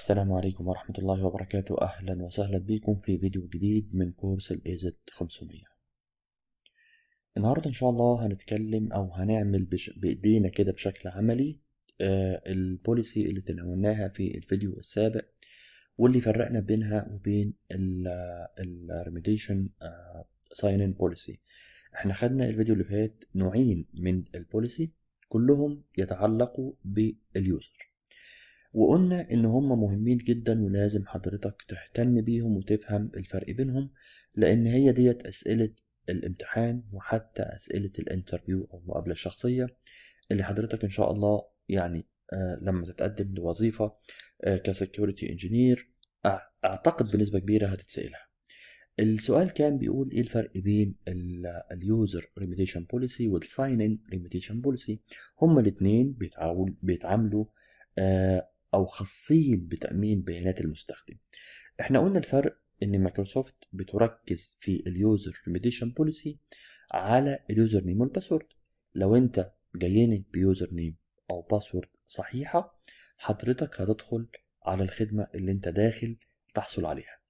السلام عليكم ورحمة الله وبركاته. أهلا وسهلا بكم في فيديو جديد من course ال AZ 500 النهاردة إن شاء الله هنتكلم أو هنعمل بش... بإيدينا كده بشكل عملي آه ال policy اللي تناولناها في الفيديو السابق واللي فرقنا بينها وبين ال remediation sign-in policy إحنا خدنا الفيديو اللي فات نوعين من ال policy كلهم يتعلقوا بال user وقلنا إن هم مهمين جدا ولازم حضرتك تهتم بيهم وتفهم الفرق بينهم لأن هي ديت أسئلة الامتحان وحتى أسئلة ال interview أو المقابلة الشخصية اللي حضرتك إن شاء الله يعني آه لما تتقدم لوظيفة آه ك security engineer أعتقد بنسبة كبيرة هتتسألها. السؤال كان بيقول إيه الفرق بين ال user remediation policy وال sign-in remediation policy هما الاثنين بيتعاملوا آه أو خاصين بتأمين بيانات المستخدم. إحنا قلنا الفرق إن مايكروسوفت بتركز في ال user remediation policy على ال user name وال password لو أنت جايني ب user name أو password صحيحة حضرتك هتدخل على الخدمة اللي أنت داخل تحصل عليها.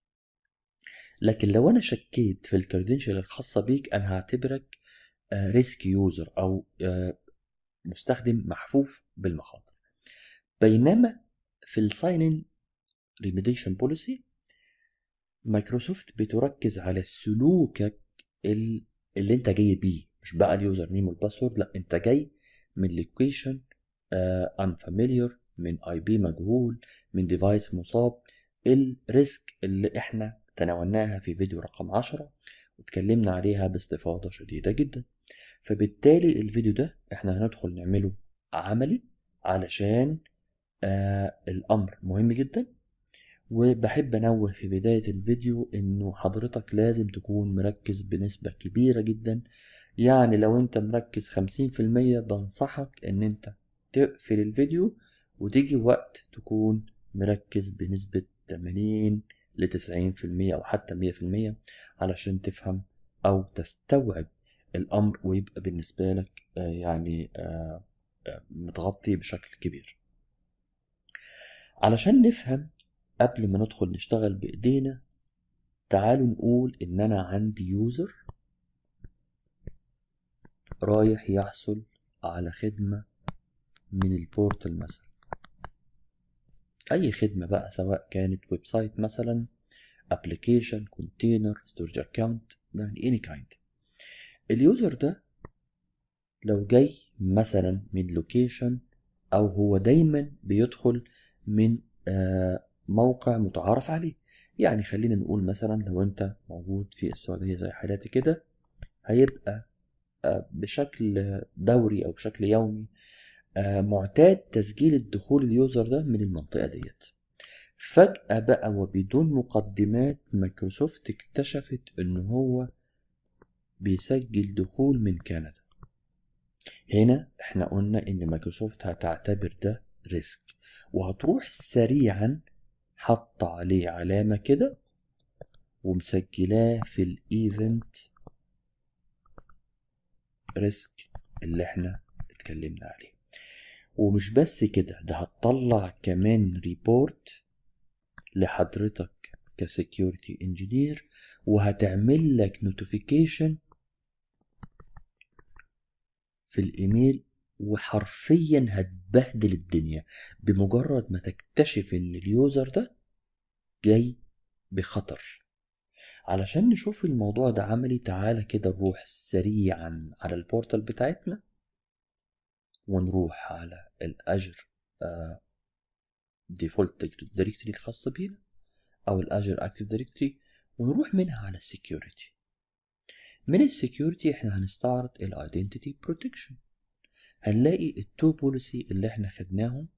لكن لو أنا شكيت في ال credential الخاصة بيك أنا هعتبرك risk user أو مستخدم محفوف بالمخاطر. بينما في ال sign-in remediation policy مايكروسوفت بتركز على سلوكك اللي انت جاي بيه مش بقى ال user name وال password لا انت جاي من location unfamiliar من IP مجهول من device مصاب ال risk اللي إحنا تناولناها في فيديو رقم 10 واتكلمنا عليها باستفاضة شديدة جدا. فبالتالي الفيديو ده إحنا هندخل نعمله عملي علشان آه الأمر مهم جدا. وبحب أنوه في بداية الفيديو إنه حضرتك لازم تكون مركز بنسبة كبيرة جدا. يعني لو أنت مركز خمسين في المية بنصحك إن أنت تقفل الفيديو وتيجي وقت تكون مركز بنسبة تمانين لتسعين في المية أو حتى مية في المية علشان تفهم أو تستوعب الأمر ويبقى بالنسبة لك آه يعني آه متغطي بشكل كبير. علشان نفهم قبل ما ندخل نشتغل بإيدينا تعالوا نقول إن أنا عندي يوزر رايح يحصل على خدمة من ال portal مثلا. أي خدمة بقى سواء كانت website مثلا application container storage account يعني any kind ال user ده لو جاي مثلا من location أو هو دايما بيدخل من موقع متعارف عليه. يعني خلينا نقول مثلا لو أنت موجود في السعودية زي حالاتي كده هيبقى بشكل دوري أو بشكل يومي معتاد تسجيل الدخول ال user ده من المنطقة ديت. فجأة بقى وبدون مقدمات مايكروسوفت اكتشفت إن هو بيسجل دخول من كندا. هنا إحنا قلنا إن مايكروسوفت هتعتبر ده risk. وهتروح سريعا حط عليه علامة كده ومسجلاه في ال event risk اللي إحنا اتكلمنا عليه. ومش بس كده ده هتطلع كمان report لحضرتك ك security engineer وهتعمل لك notification في الايميل وحرفيا هتبهدل الدنيا بمجرد ما تكتشف إن ال user ده جاي بخطر. علشان نشوف الموضوع ده عملي تعالى كده نروح سريعا على ال portal بتاعتنا ونروح على ال Azure default directory الخاصة بينا أو ال Azure Active Directory ونروح منها على ال security من ال security إحنا هنستعرض ال identity protection هنلاقي ال two policy اللي إحنا خدناهم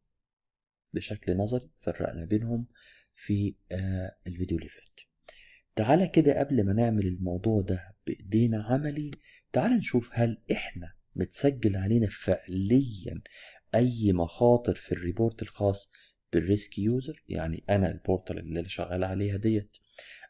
بشكل نظري فرقنا بينهم في آه الفيديو اللي فات. تعالى كده قبل ما نعمل الموضوع ده بإيدينا عملي تعالى نشوف هل إحنا متسجل علينا فعليا أي مخاطر في ال report الخاص بال risk user؟ يعني أنا ال portal اللي أنا شغال عليها ديت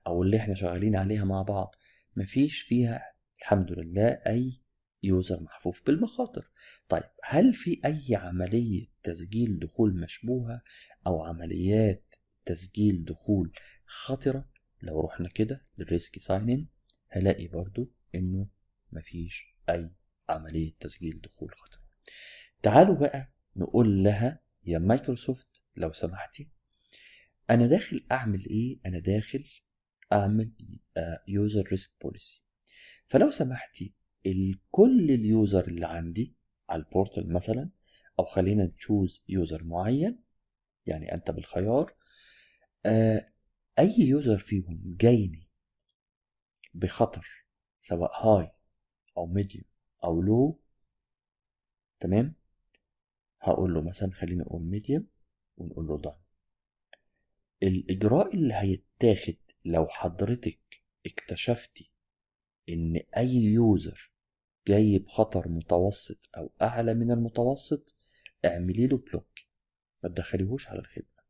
أو اللي إحنا شغالين عليها مع بعض مفيش فيها الحمد لله أي user محفوف بالمخاطر. طيب هل في أي عملية تسجيل دخول مشبوهة أو عمليات تسجيل دخول خطرة؟ لو رحنا كده لل risk sign هلاقي برضو إنه مفيش أي عملية تسجيل دخول خطرة. تعالوا بقى نقول لها يا مايكروسوفت لو سمحتي أنا داخل أعمل إيه؟ أنا داخل أعمل user risk policy فلو سمحتي كل ال user اللي عندي على ال portal مثلا أو خلينا ن choose user معين يعني أنت بالخيار آه أي user فيهم جايني بخطر سواء high أو medium أو low تمام؟ هقول له مثلا خلينا نقول medium ونقول له done. الإجراء اللي هيتاخد لو حضرتك اكتشفتي إن أي user جاي بخطر متوسط أو أعلى من المتوسط اعملي له block ما تدخليهوش على الخدمة.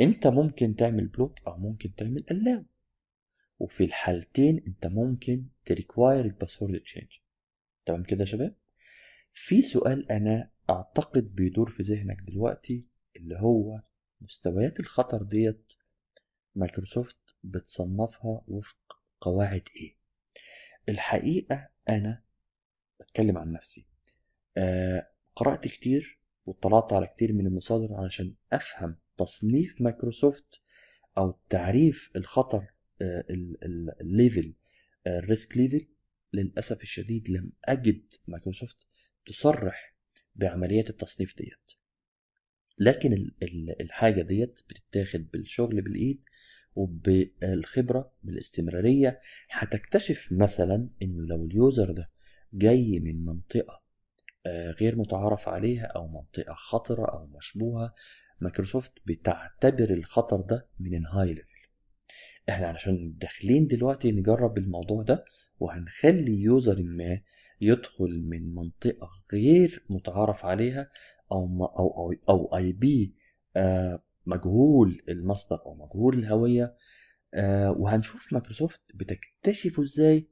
أنت ممكن تعمل block أو ممكن تعمل allow. وفي الحالتين أنت ممكن ت require ال password change تمام كده يا شباب؟ في سؤال أنا أعتقد بيدور في ذهنك دلوقتي اللي هو مستويات الخطر ديت مايكروسوفت بتصنفها وفق قواعد إيه؟ الحقيقة أنا بتكلم عن نفسي. آه قرأت كتير واطلعت على كتير من المصادر علشان أفهم تصنيف مايكروسوفت أو تعريف الخطر ال level ال risk level للأسف الشديد لم أجد مايكروسوفت تصرح بعمليات التصنيف ديت. لكن الحاجة ديت بتتاخد بالشغل بالإيد وبالخبرة بالاستمرارية هتكتشف مثلا إنه لو ال user ده جاي من منطقة غير متعارف عليها أو منطقة خطرة أو مشبوهة مايكروسوفت بتعتبر الخطر ده من ال high level إحنا علشان داخلين دلوقتي نجرب الموضوع ده وهنخلي user ما يدخل من منطقة غير متعارف عليها أو أو أو, أو IP آه مجهول المصدر أو مجهول الهوية آه وهنشوف مايكروسوفت بتكتشفه إزاي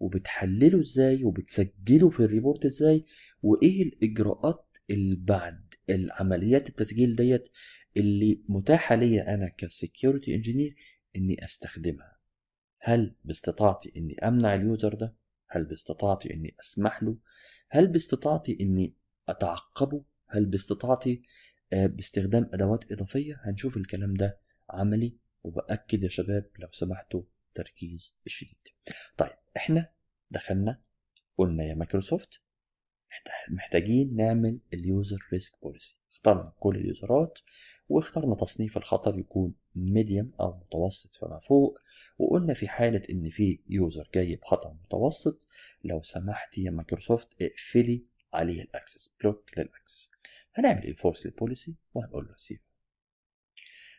وبتحلله إزاي وبتسجله في ال report إزاي وإيه الإجراءات اللي بعد العمليات التسجيل ديت اللي متاحة ليا أنا ك security engineer إني أستخدمها. هل باستطاعتي إني أمنع ال user ده؟ هل باستطاعتي إني أسمح له؟ هل باستطاعتي إني أتعقبه؟ هل باستطاعتي باستخدام أدوات إضافية. هنشوف الكلام ده عملي وبأكد يا شباب لو سمحتوا تركيز شديد. طيب إحنا دخلنا قلنا يا مايكروسوفت محتاجين نعمل ال user risk policy. اخترنا كل ال user ات واخترنا تصنيف الخطر يكون medium أو متوسط فما فوق وقلنا في حالة إن في user جاي بخطر متوسط لو سمحتي يا مايكروسوفت اقفلي عليه ال access block لل access. هنعمل enforce لل policy وهنقول له save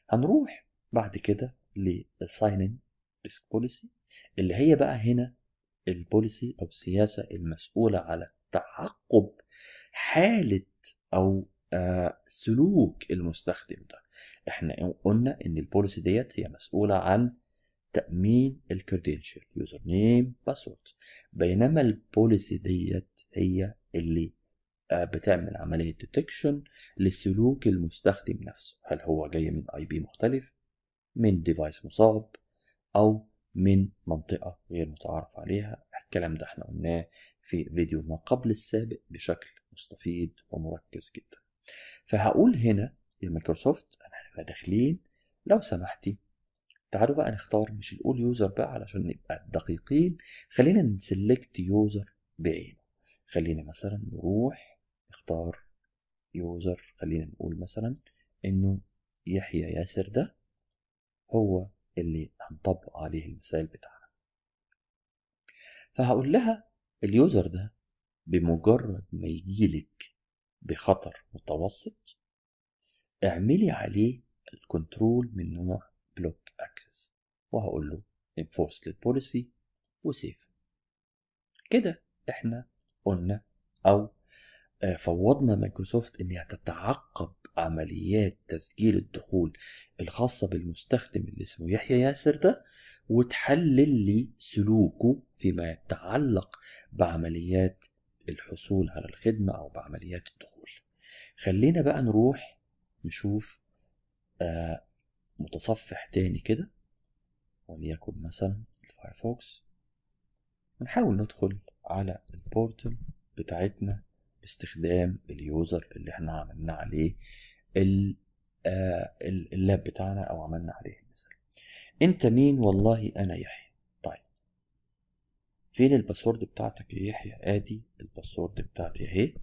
هنروح بعد كده لل sign-in risk policy اللي هي بقى هنا ال policy أو السياسة المسؤولة على تعقب حالة أو آه سلوك المستخدم ده. إحنا قلنا إن ال policy ديت هي مسؤولة عن تأمين ال credential username password بينما ال policy ديت هي اللي بتعمل عملية detection لسلوك المستخدم نفسه. هل هو جاي من IP مختلف من device مصاب أو من منطقة غير متعارف عليها؟ الكلام ده إحنا قلناه في فيديو ما قبل السابق بشكل مستفيض ومركز جدا. فهقول هنا يا مايكروسوفت إحنا داخلين. لو سمحتي تعالوا بقى نختار مش نقول user بقى علشان نبقى دقيقين. خلينا ن select user بعينه. خلينا مثلا نروح نختار user خلينا نقول مثلا إنه يحيى ياسر ده هو اللي هنطبق عليه المثال بتاعنا. فهقول لها ال user ده بمجرد ما يجيلك بخطر متوسط اعملي عليه ال control من نوع block access وهقول له enforce لل policy و save كده إحنا قلنا أو فوضنا مايكروسوفت إنها تتعقب عمليات تسجيل الدخول الخاصة بالمستخدم اللي اسمه يحيى ياسر ده وتحلل لي سلوكه فيما يتعلق بعمليات الحصول على الخدمة أو بعمليات الدخول. خلينا بقى نروح نشوف آه متصفح تاني كده وليكن مثلا الفايرفوكس. ونحاول ندخل على ال portal بتاعتنا. باستخدام ال user اللي إحنا عملنا عليه آه، ال- ال lab بتاعنا أو عملنا عليه المثال أنت مين؟ والله أنا يحيى. طيب. فين ال password بتاعتك يا يحيى؟ أدي ال password بتاعتي أهي.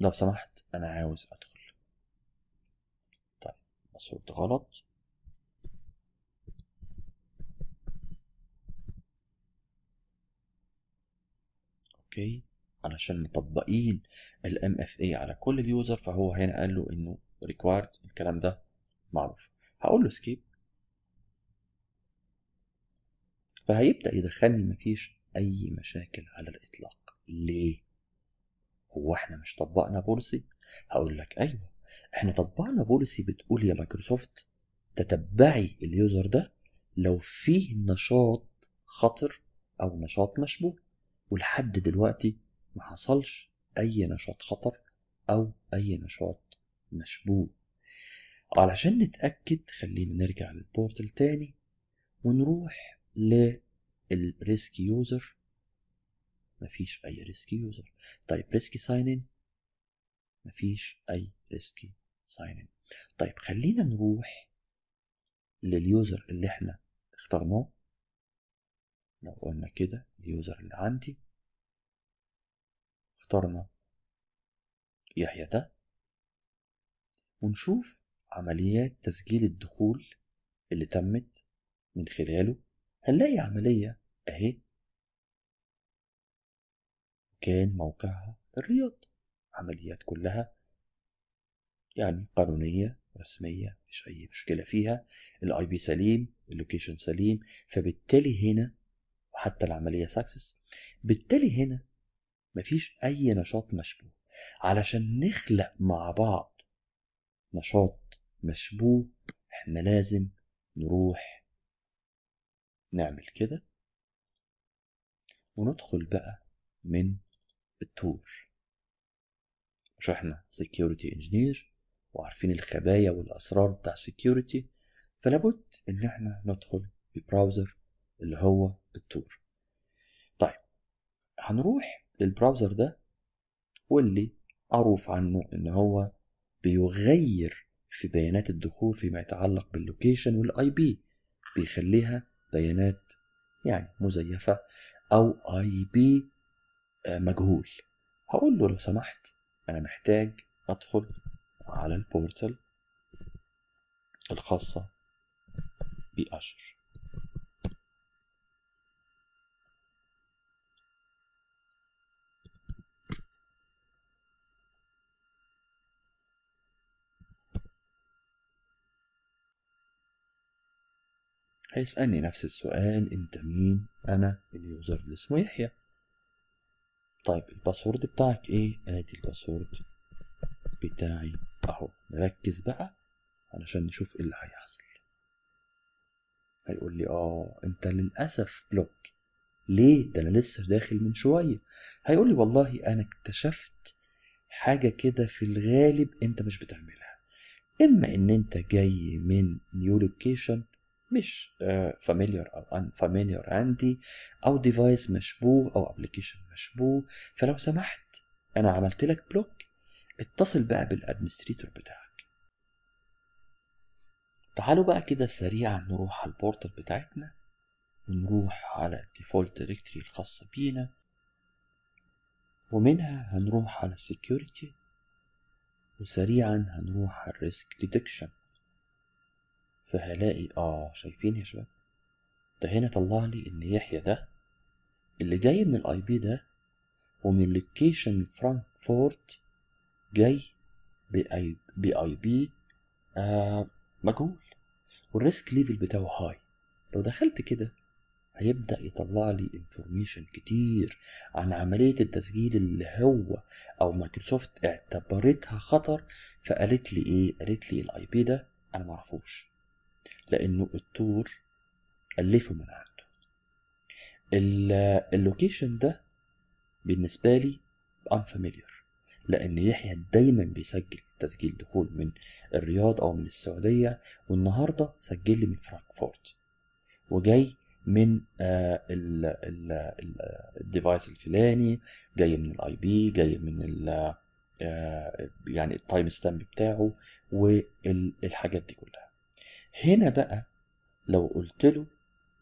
لو سمحت أنا عاوز أدخل. طيب. password غلط. okay. علشان مطبقين ال MFA على كل ال user فهو هنا قال له إنه required الكلام ده معروف. هقول له skip فهيبدأ يدخلني مفيش أي مشاكل على الإطلاق. ليه؟ هو إحنا مش طبقنا policy هقول لك أيوه إحنا طبقنا policy بتقول يا مايكروسوفت تتبعي ال user ده لو فيه نشاط خطر أو نشاط مشبوه. ولحد دلوقتي ما حصلش أي نشاط خطر أو أي نشاط مشبوه. علشان نتأكد خلينا نرجع لل portal تاني ونروح لل risk user. مفيش أي risk user. طيب risk sign-in. مفيش أي risk sign-in. طيب خلينا نروح لل user اللي إحنا اخترناه. لو قلنا كده ال user اللي عندي. اخترنا. يحيى ده. ونشوف عمليات تسجيل الدخول اللي تمت من خلاله. هنلاقي عملية أهي. كان موقعها الرياض. عمليات كلها يعني قانونية رسمية مفيش أي مشكلة فيها. ال IP سليم ال location سليم. فبالتالي هنا وحتى العملية success بالتالي هنا مفيش أي نشاط مشبوه. علشان نخلق مع بعض نشاط مشبوه إحنا لازم نروح نعمل كده. وندخل بقى من التور. مش إحنا security engineer وعارفين الخبايا والأسرار بتاع security فلابد إن إحنا ندخل ب browser اللي هو التور. طيب هنروح لل browser ده واللي معروف عنه إن هو بيغير في بيانات الدخول فيما يتعلق بال location وال IP بيخليها بيانات يعني مزيفة أو آي بي مجهول. هقول له لو سمحت أنا محتاج أدخل على البورتال الخاصة بأشر. هيسألني نفس السؤال أنت مين؟ أنا ال user اللي اسمه يحيى. طيب ال password بتاعك إيه؟ آدي ال password بتاعي أهو. نركز بقى علشان نشوف إيه اللي هيحصل. هيقول لي آه أنت للأسف block ليه؟ ده أنا لسه داخل من شوية. هيقول لي والله أنا اكتشفت حاجة كده في الغالب أنت مش بتعملها. إما إن أنت جاي من new location مش familiar أو unfamiliar عندي أو device مشبوه أو application مشبوه. فلو سمحت أنا عملت لك block اتصل بقى بال administrator بتاعك. تعالوا بقى كده سريعا نروح على ال portal بتاعتنا ونروح على ال default directory الخاصة بينا ومنها هنروح على ال security وسريعا هنروح على ال risk detection فهلاقي آه شايفين يا شباب؟ ده هنا طلع لي إن يحيى ده اللي جاي من ال IP ده ومن location فرانكفورت جاي ب IP ب IP آه مجهول. وال risk level بتاعه high لو دخلت كده هيبدأ يطلع لي information كتير عن عملية التسجيل اللي هو أو مايكروسوفت اعتبرتها خطر فقالت لي إيه؟ قالت لي ال IP ده أنا معرفوش. لأنه ال Tor ألفه من عنده. ال location ده بالنسبة لي unfamiliar لأن يحيى دايما بيسجل تسجيل دخول من الرياض أو من السعودية والنهاردة سجل لي من فرانكفورت وجاي من آه، ال- ال- ال- الdevice الفلاني جاي من ال IP جاي من ال آه، يعني ال timestamp بتاعه والحاجات دي كلها. هنا بقى لو قلت له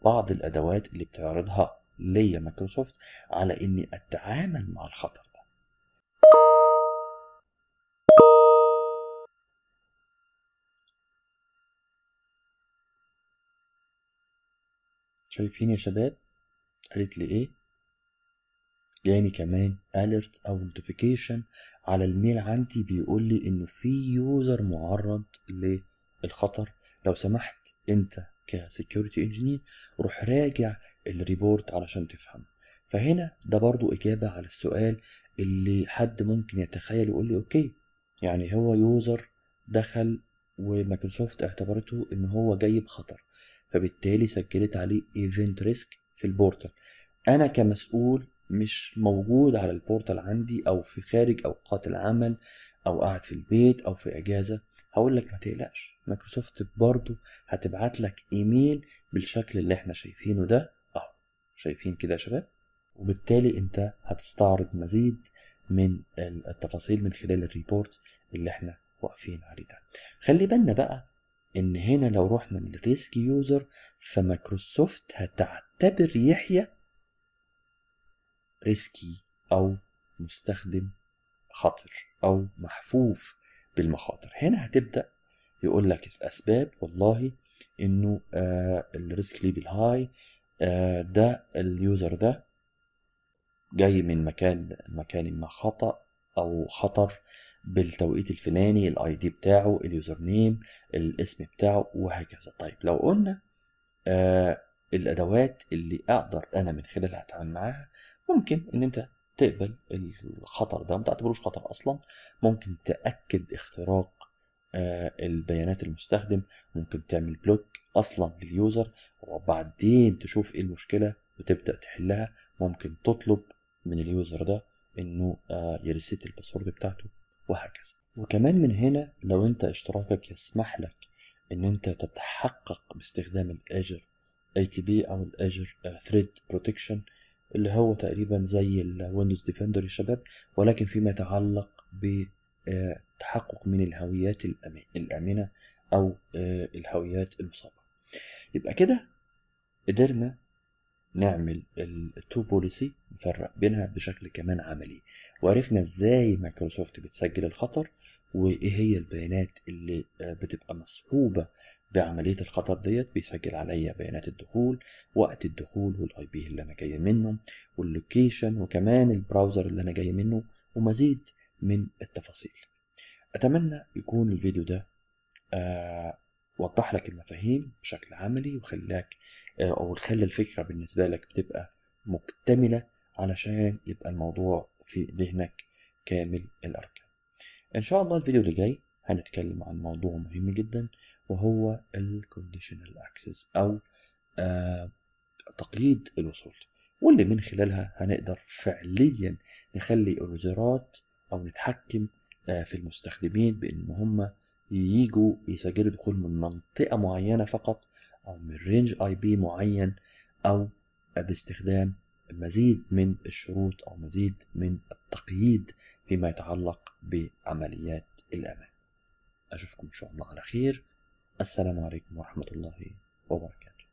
بعض الأدوات اللي بتعرضها ليا مايكروسوفت على إني أتعامل مع الخطر ده. شايفين يا شباب؟ قالت لي إيه؟ جاني كمان alert أو notification على ال mail عندي بيقول لي إنه في user معرض للخطر لو سمحت انت ك security engineer روح راجع ال report علشان تفهم. فهنا ده برضو إجابة على السؤال اللي حد ممكن يتخيل يقول لي okay يعني هو user دخل ومايكروسوفت اعتبرته إن هو جاي بخطر فبالتالي سجلت عليه event risk في ال portal. أنا كمسؤول مش موجود على ال portal عندي أو في خارج أوقات العمل أو قاعد في البيت أو في إجازة. هقول لك ما تقلقش. مايكروسوفت برضو هتبعت لك إيميل بالشكل اللي إحنا شايفينه ده. أهو شايفين كده يا شباب؟ وبالتالي أنت هتستعرض مزيد من التفاصيل من خلال ال report اللي إحنا واقفين عليه ده. خلي بالنا بقى إن هنا لو رحنا لل risk user فمايكروسوفت هتعتبر يحيى risky أو مستخدم خطر أو محفوف. بالمخاطر. هنا هتبدأ يقول لك الأسباب والله إنه آه ال risk level high آه ده ال user ده جاي من مكان مكان ما خطأ أو خطر بالتوقيت الفلاني ال ID بتاعه ال username الاسم بتاعه وهكذا. طيب لو قلنا آه الأدوات اللي أقدر أنا من خلالها أتعامل معاها ممكن إن أنت تقبل الخطر ده. ما تعتبروش خطر أصلا. ممكن تأكد اختراق آه البيانات المستخدم. ممكن تعمل block أصلا لل user وبعدين تشوف إيه المشكلة وتبدأ تحلها. ممكن تطلب من ال user ده إنه آه ي reset ال password بتاعته وهكذا. وكمان من هنا لو أنت اشتراكك يسمح لك إن أنت تتحقق باستخدام ال Azure ATP أو ال Azure threat protection اللي هو تقريبا زي ال Windows Defender يا شباب ولكن فيما يتعلق بتحقق من الهويات الآمنة أو الهويات المصابة. يبقى كده قدرنا نعمل ال two policy نفرق بينها بشكل كمان عملي. وعرفنا إزاي مايكروسوفت بتسجل الخطر وإيه هي البيانات اللي بتبقى مصحوبة بعملية الخطر ديت؟ بيسجل عليا بيانات الدخول وقت الدخول وال IP اللي أنا جاي منه وال location وكمان ال browser اللي أنا جاي منه ومزيد من التفاصيل. أتمنى يكون الفيديو ده آه وضح لك المفاهيم بشكل عملي وخلاك أو خلى الفكرة بالنسبة لك بتبقى مكتملة علشان يبقى الموضوع في ذهنك كامل الأركان. إن شاء الله الفيديو اللي جاي هنتكلم عن موضوع مهم جدا وهو ال conditional access أو آه تقييد الوصول. واللي من خلالها هنقدر فعليا نخلي ال users أو نتحكم آه في المستخدمين بإن هم ييجوا يسجلوا دخول من منطقة معينة فقط أو من range IP معين أو باستخدام مزيد من الشروط أو مزيد من التقييد فيما يتعلق بعمليات الأمان أشوفكم إن شاء الله على خير. السلام عليكم ورحمة الله وبركاته.